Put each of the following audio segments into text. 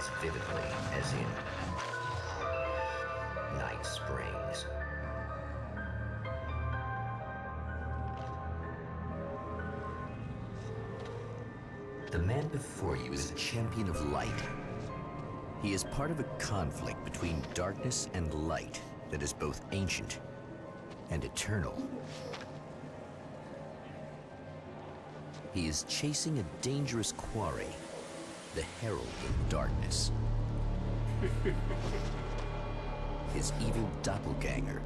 as vividly as in Night Springs. The man before you is a champion of light. He is part of a conflict between darkness and light that is both ancient and eternal. He is chasing a dangerous quarry, the Herald of Darkness. His evil doppelganger,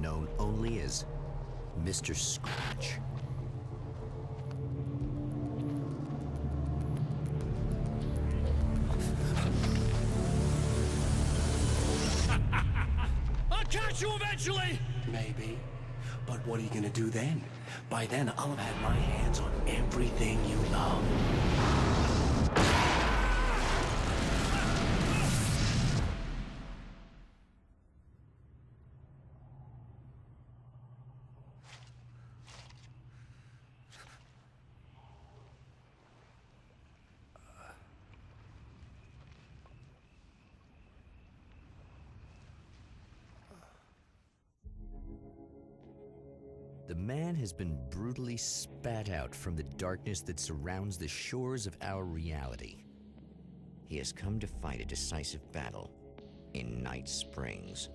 known only as Mr. Scratch. I'll catch you eventually! Maybe. But what are you gonna do then? By then, I'll have had my hands on everything you love. The man has been brutally spat out from the darkness that surrounds the shores of our reality. He has come to fight a decisive battle in Night Springs.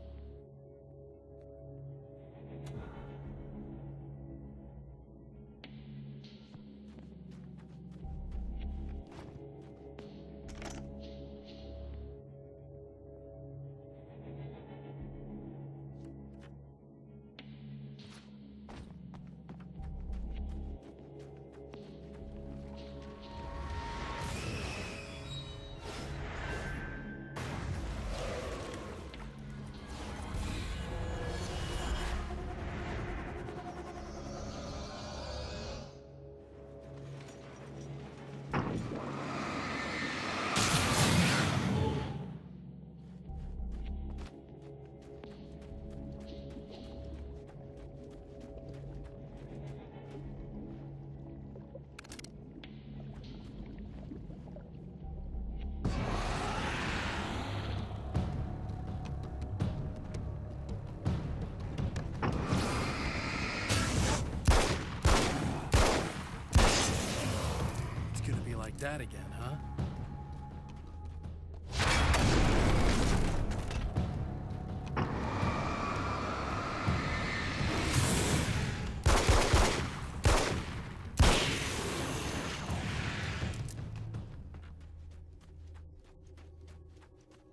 That again, huh?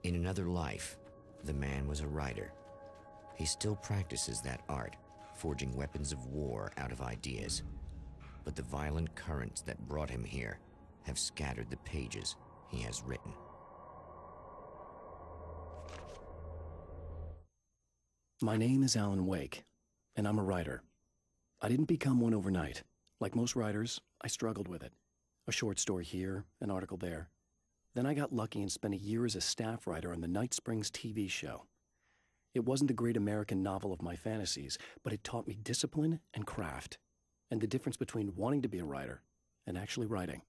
In another life, the man was a writer. He still practices that art, forging weapons of war out of ideas. But the violent currents that brought him here have scattered the pages he has written. My name is Alan Wake, and I'm a writer. I didn't become one overnight. Like most writers, I struggled with it. A short story here, an article there. Then I got lucky and spent a year as a staff writer on the Night Springs TV show. It wasn't the great American novel of my fantasies, but it taught me discipline and craft, and the difference between wanting to be a writer and actually writing.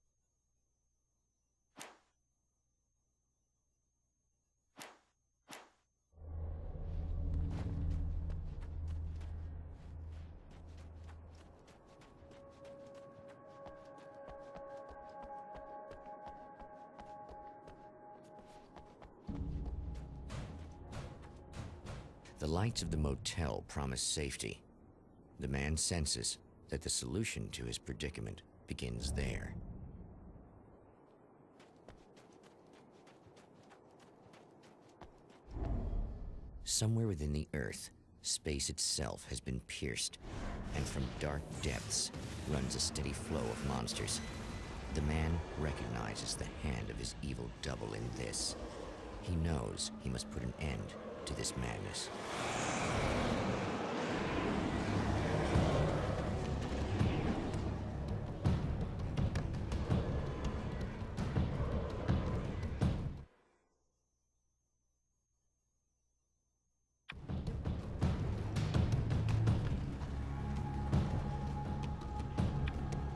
The lights of the motel promise safety. The man senses that the solution to his predicament begins there. Somewhere within the Earth, space itself has been pierced, and from dark depths runs a steady flow of monsters. The man recognizes the hand of his evil double in this. He knows he must put an end to this madness.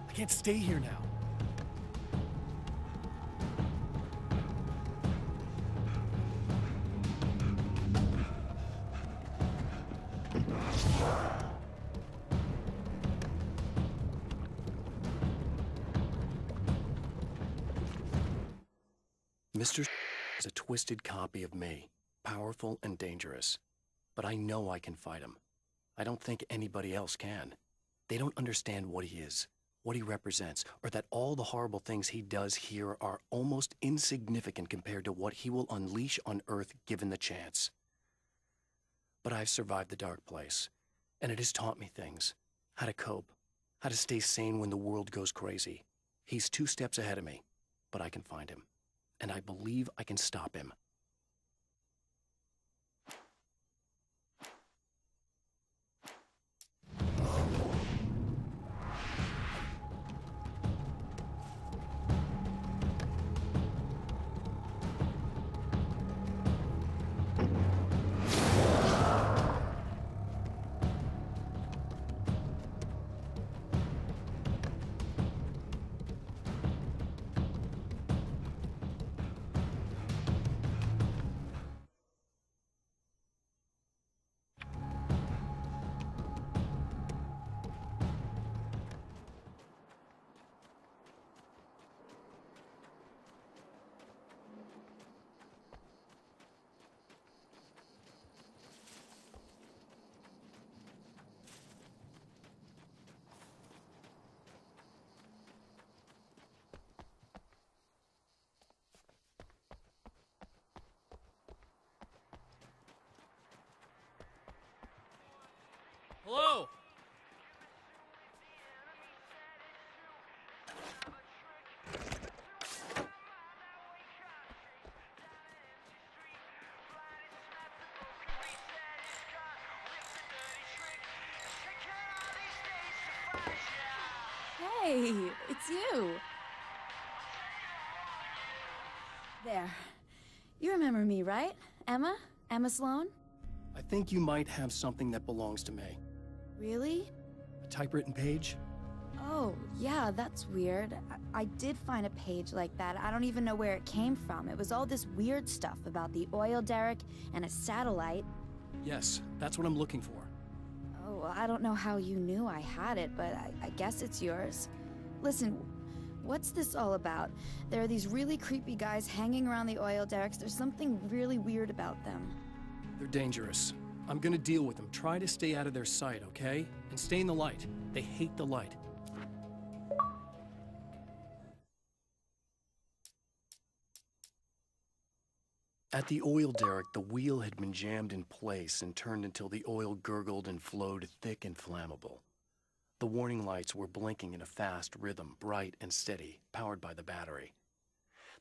I can't stay here now. Twisted copy of me, powerful and dangerous. But I know I can fight him. I don't think anybody else can. They don't understand what he is, what he represents, or that all the horrible things he does here are almost insignificant compared to what he will unleash on Earth given the chance. But I've survived the dark place, and it has taught me things how to cope, how to stay sane when the world goes crazy. He's two steps ahead of me, but I can find him, and I believe I can stop him. Hello? Hey, it's you. There. You remember me, right? Emma? Emma Sloan? I think you might have something that belongs to me. Really? A typewritten page? Oh, yeah, that's weird. I, I did find a page like that. I don't even know where it came from. It was all this weird stuff about the oil derrick and a satellite. Yes, that's what I'm looking for. Oh, I don't know how you knew I had it, but I, I guess it's yours. Listen, what's this all about? There are these really creepy guys hanging around the oil derricks. There's something really weird about them. They're dangerous. I'm gonna deal with them. Try to stay out of their sight, okay? And stay in the light. They hate the light. At the oil derrick, the wheel had been jammed in place and turned until the oil gurgled and flowed thick and flammable. The warning lights were blinking in a fast rhythm, bright and steady, powered by the battery.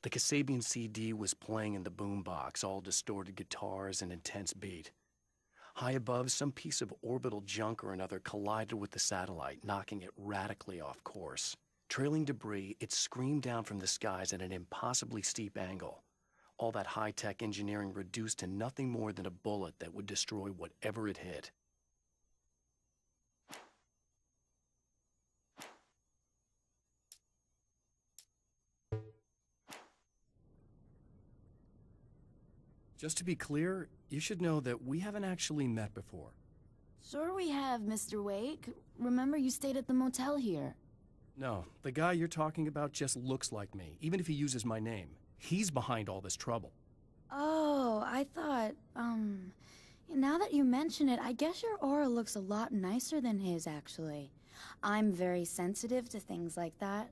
The Kasabian CD was playing in the boombox, all distorted guitars and intense beat. High above, some piece of orbital junk or another collided with the satellite, knocking it radically off course. Trailing debris, it screamed down from the skies at an impossibly steep angle. All that high tech engineering reduced to nothing more than a bullet that would destroy whatever it hit. Just to be clear, you should know that we haven't actually met before. Sure we have, Mr. Wake. Remember you stayed at the motel here. No, the guy you're talking about just looks like me, even if he uses my name. He's behind all this trouble. Oh, I thought, um... Now that you mention it, I guess your aura looks a lot nicer than his, actually. I'm very sensitive to things like that.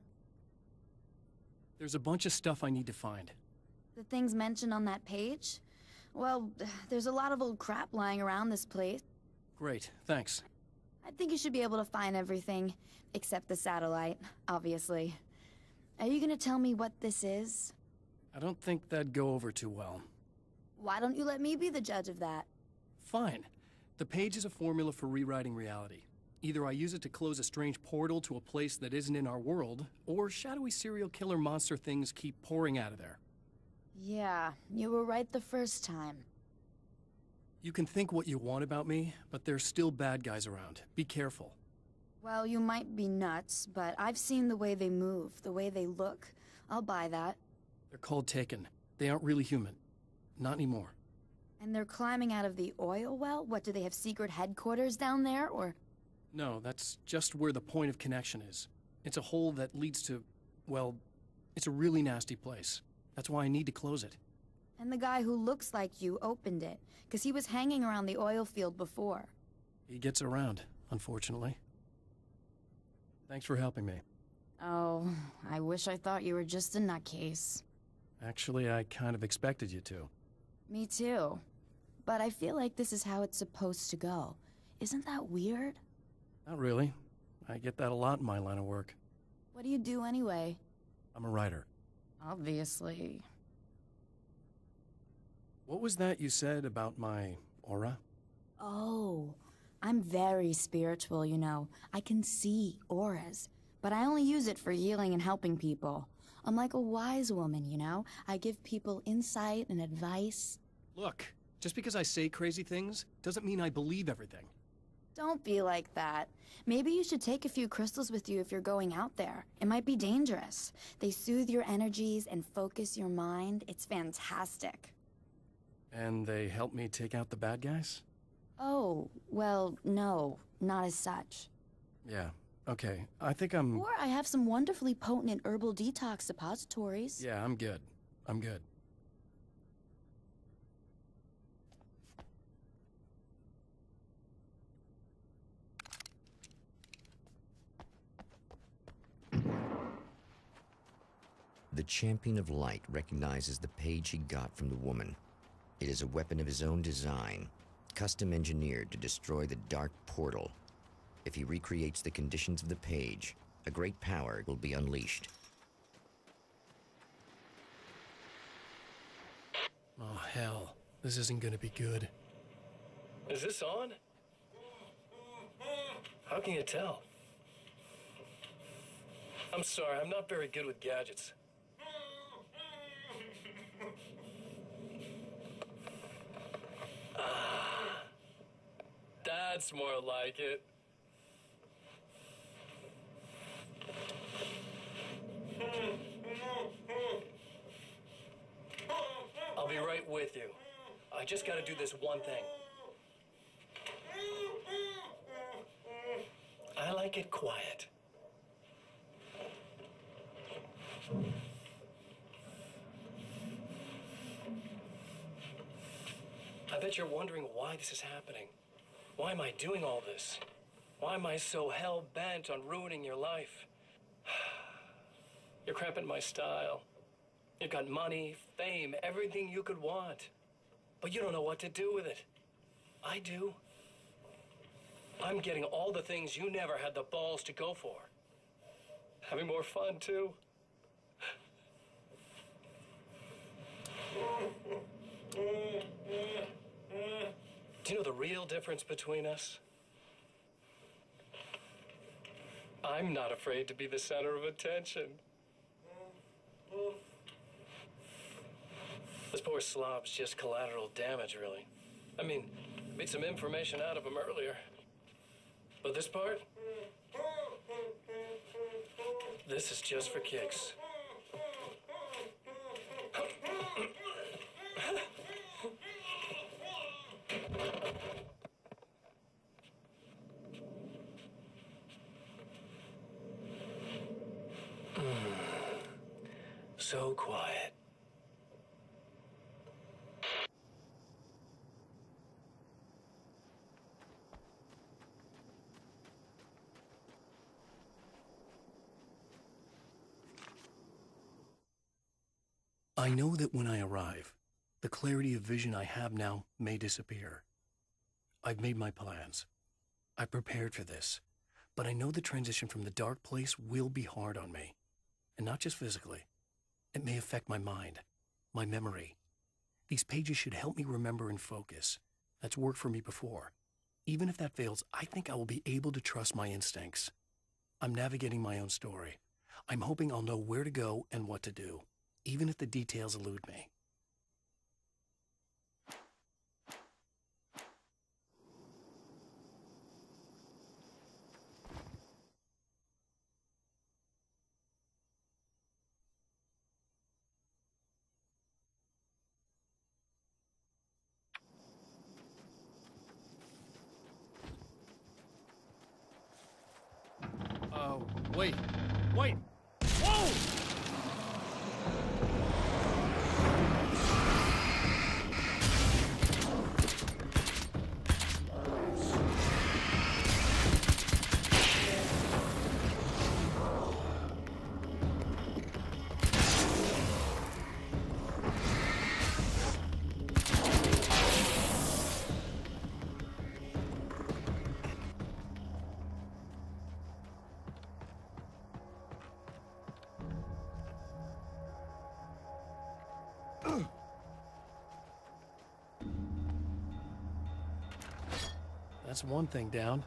There's a bunch of stuff I need to find. The things mentioned on that page? Well, there's a lot of old crap lying around this place. Great, thanks. I think you should be able to find everything, except the satellite, obviously. Are you gonna tell me what this is? I don't think that'd go over too well. Why don't you let me be the judge of that? Fine. The page is a formula for rewriting reality. Either I use it to close a strange portal to a place that isn't in our world, or shadowy serial killer monster things keep pouring out of there. Yeah, you were right the first time. You can think what you want about me, but there's still bad guys around. Be careful. Well, you might be nuts, but I've seen the way they move, the way they look. I'll buy that. They're called Taken. They aren't really human. Not anymore. And they're climbing out of the oil well? What, do they have secret headquarters down there, or...? No, that's just where the point of connection is. It's a hole that leads to, well, it's a really nasty place. That's why I need to close it. And the guy who looks like you opened it, because he was hanging around the oil field before. He gets around, unfortunately. Thanks for helping me. Oh, I wish I thought you were just a nutcase. Actually, I kind of expected you to. Me too. But I feel like this is how it's supposed to go. Isn't that weird? Not really. I get that a lot in my line of work. What do you do anyway? I'm a writer. Obviously. What was that you said about my aura? Oh, I'm very spiritual, you know. I can see auras, but I only use it for healing and helping people. I'm like a wise woman, you know? I give people insight and advice. Look, just because I say crazy things doesn't mean I believe everything. Don't be like that. Maybe you should take a few crystals with you if you're going out there. It might be dangerous. They soothe your energies and focus your mind. It's fantastic. And they help me take out the bad guys? Oh, well, no, not as such. Yeah, okay. I think I'm. Or I have some wonderfully potent herbal detox suppositories. Yeah, I'm good. I'm good. The champion of Light recognizes the page he got from the woman. It is a weapon of his own design, custom engineered to destroy the Dark Portal. If he recreates the conditions of the page, a great power will be unleashed. Oh, hell. This isn't gonna be good. Is this on? How can you tell? I'm sorry, I'm not very good with gadgets. That's more like it. I'll be right with you. I just gotta do this one thing. I like it quiet. I bet you're wondering why this is happening. Why am I doing all this? Why am I so hell bent on ruining your life? You're cramping my style. You've got money, fame, everything you could want. But you don't know what to do with it. I do. I'm getting all the things you never had the balls to go for. Having more fun, too. Do you know the real difference between us? I'm not afraid to be the center of attention. This poor slob's just collateral damage, really. I mean, beat some information out of him earlier. But this part? This is just for kicks. So quiet. I know that when I arrive, the clarity of vision I have now may disappear. I've made my plans. I prepared for this, but I know the transition from the dark place will be hard on me. And not just physically. It may affect my mind, my memory. These pages should help me remember and focus. That's worked for me before. Even if that fails, I think I will be able to trust my instincts. I'm navigating my own story. I'm hoping I'll know where to go and what to do, even if the details elude me. Wait. Wait! That's one thing down.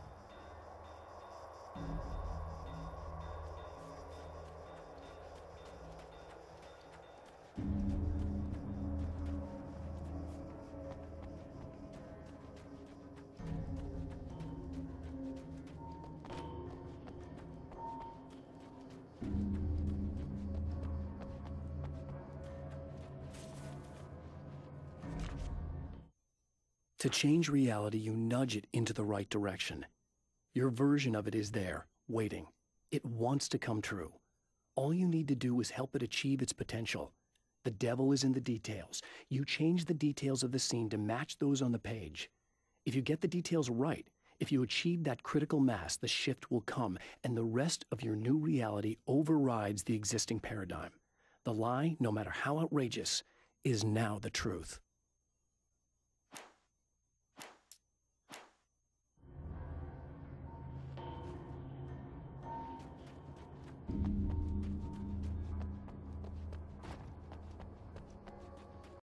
To change reality, you nudge it into the right direction. Your version of it is there, waiting. It wants to come true. All you need to do is help it achieve its potential. The devil is in the details. You change the details of the scene to match those on the page. If you get the details right, if you achieve that critical mass, the shift will come, and the rest of your new reality overrides the existing paradigm. The lie, no matter how outrageous, is now the truth.